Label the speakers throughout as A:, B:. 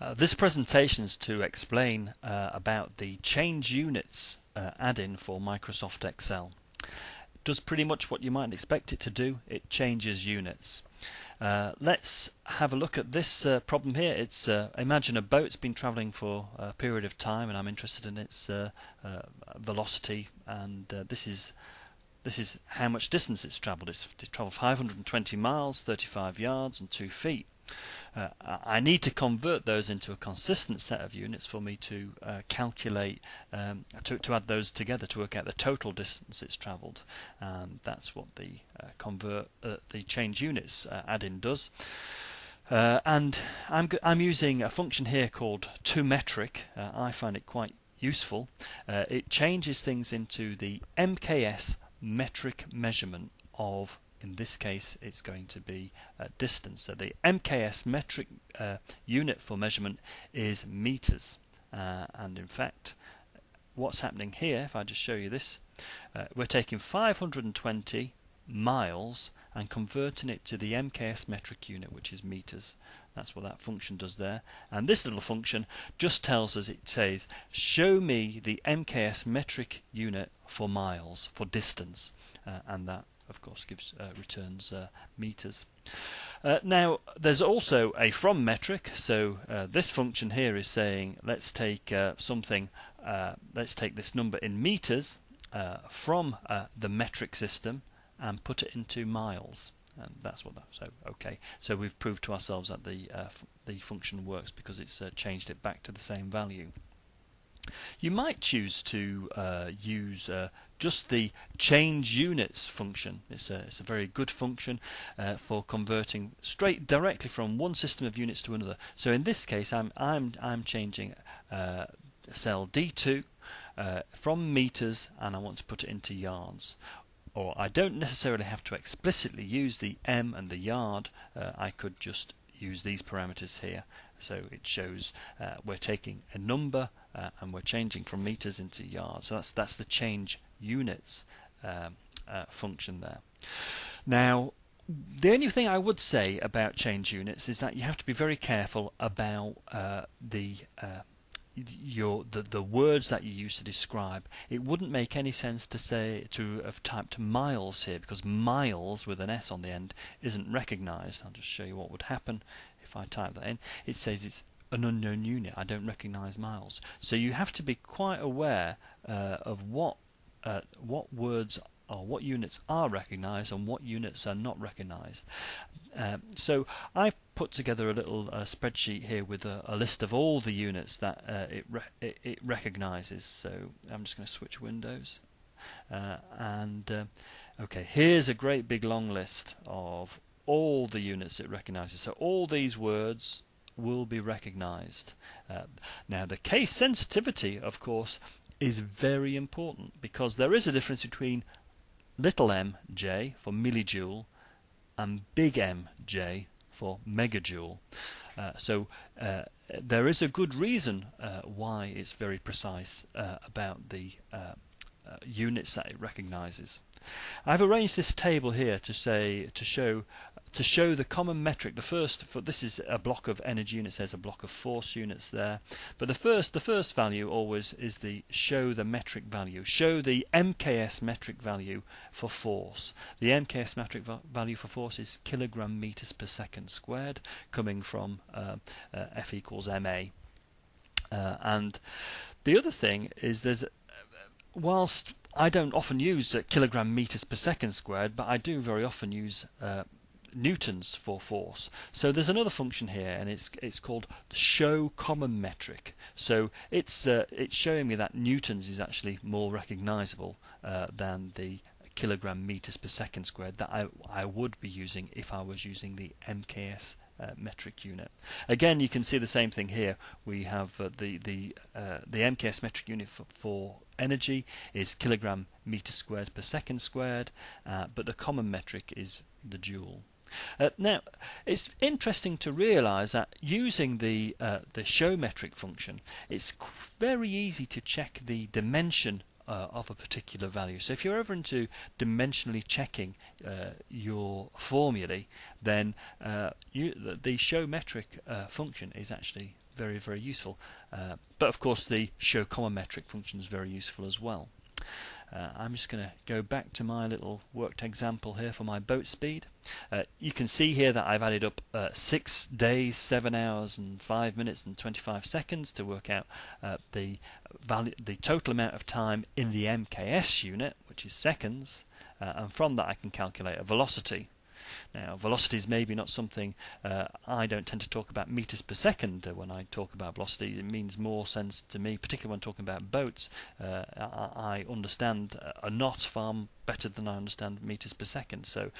A: Uh, this presentation is to explain uh, about the change units uh, add-in for Microsoft Excel. It does pretty much what you might expect it to do. It changes units. Uh, let's have a look at this uh, problem here. It's imagine a boat's been traveling for a period of time, and I'm interested in its velocity. And this is this is how much distance it's travelled. It's, it's travelled 520 miles, 35 yards, and 2 feet. Uh, I need to convert those into a consistent set of units for me to uh, calculate, um, to, to add those together to work out the total distance it's travelled. And that's what the uh, convert uh, the change units uh, add-in does. Uh, and I'm, I'm using a function here called toMetric. I find it quite useful. it changes things into the MKS metric measurement of in this case it's going to be uh, distance. So the MKS metric uh, unit for measurement is meters. Uh, and in fact, what's happening here, if I just show you this, uh, we're taking 520 miles and converting it to the MKS metric unit, which is meters. That's what that function does there. And this little function just tells us, it says, show me the MKS metric unit for miles, for distance. Uh, and that of course gives uh, returns uh, meters. Uh, now there's also a from metric. So uh, this function here is saying let's take uh, something uh, let's take this number in meters from the metric system and put it into miles. And that's what that so okay. So we've proved to ourselves that the the function works because it's changed it back to the same value you might choose to uh, use uh, just the change units function. It's a, it's a very good function uh, for converting straight directly from one system of units to another. So in this case, I'm I'm I'm changing uh, cell D2 uh, from meters, and I want to put it into yards. Or I don't necessarily have to explicitly use the m and the yard. Uh, I could just use these parameters here. So it shows uh, we're taking a number uh, and we're changing from meters into yards. So that's that's the change units um, uh, function there. Now, the only thing I would say about change units is that you have to be very careful about uh, the uh, your the the words that you use to describe. It wouldn't make any sense to say to have typed miles here because miles with an s on the end isn't recognized. I'll just show you what would happen if I type that in. It says it's an unknown unit. I don't recognize miles. So you have to be quite aware uh, of what uh, what words or what units are recognized and what units are not recognized. Um, so I've put together a little uh, spreadsheet here with a, a, list of all the units that uh, it, re it, it recognizes. So I'm just going to switch windows. Uh, and uh, okay, here's a great big long list of all the units it recognizes. So all these words will be recognized. Uh, now, the case sensitivity, of course, is very important because there is a difference between little mj for millijoule and big mj for megajoule. Uh, so uh, there is a good reason uh, why it's very precise uh, about the uh, uh, units that it recognizes. I've arranged this table here to say to show to show the common metric. The first, for, this is a block of energy units. There's a block of force units there. But the first, the first value always is the show the metric value. Show the MKS metric value for force. The MKS metric va value for force is kilogram meters per second squared, coming from uh, uh, F equals ma. Uh, and the other thing is there's whilst I don't often use uh, kilogram meters per second squared, but I do very often use uh, newtons for force. So there's another function here, and it's it's called show common metric. So it's uh, it's showing me that newtons is actually more recognizable uh, than the kilogram meters per second squared that I I would be using if I was using the MKS uh, metric unit. Again, you can see the same thing here. We have uh, the the uh, the MKS metric unit for, for, energy is kilogram meter squared per second squared, uh, but the common metric is the joule. Uh, now, it's interesting to realize that using the uh, the show metric function, it's very easy to check the dimension uh, of a particular value. So if you're ever into dimensionally checking uh, your formulae, then uh, you, the show metric uh, function is actually very, very useful. Uh, but of course, the show common metric function is very useful as well. Uh, I'm just going to go back to my little worked example here for my boat speed. Uh, you can see here that I've added up uh, 6 days, 7 hours and 5 minutes and 25 seconds to work out uh, the value, the total amount of time in the MKS unit, which is seconds, uh, and from that I can calculate a velocity. Now, velocity is maybe not something uh, I don't tend to talk about meters per second uh, when I talk about velocity. It means more sense to me, particularly when talking about boats. Uh, I, I, understand a knot far better than I understand meters per second. So,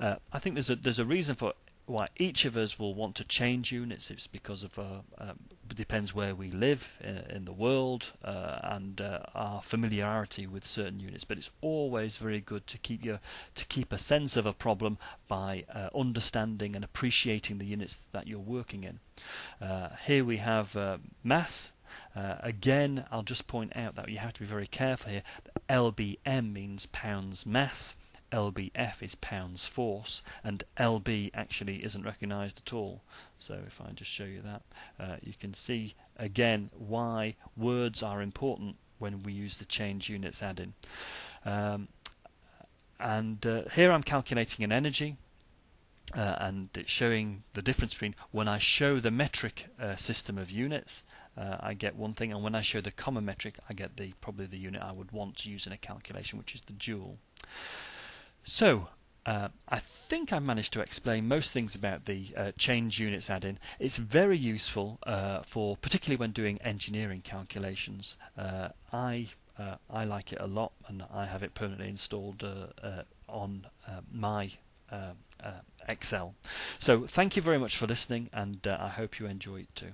A: uh, I think there's a there's a reason for why each of us will want to change units. It's because of uh, um, depends where we live in, uh, in the world uh, and uh, our familiarity with certain units. But it's always very good to keep your to keep a sense of a problem by uh, understanding and appreciating the units that you're working in. Uh, here we have mass. again, I'll just point out that you have to be very careful here. LBM means pounds mass. LBF is pounds force, and LB actually isn't recognized at all. So if I just show you that, uh, you can see again why words are important when we use the change units add-in. Um, and uh, here I'm calculating an energy. Uh, and it's showing the difference between when I show the metric uh, system of units, uh, I get one thing, and when I show the common metric, I get the probably the unit I would want to use in a calculation, which is the joule. So, uh, I think I managed to explain most things about the uh, change units add-in. It's very useful uh, for particularly when doing engineering calculations. Uh, I uh, I like it a lot, and I have it permanently installed uh, on my Excel. So thank you very much for listening, and I hope you enjoy it too.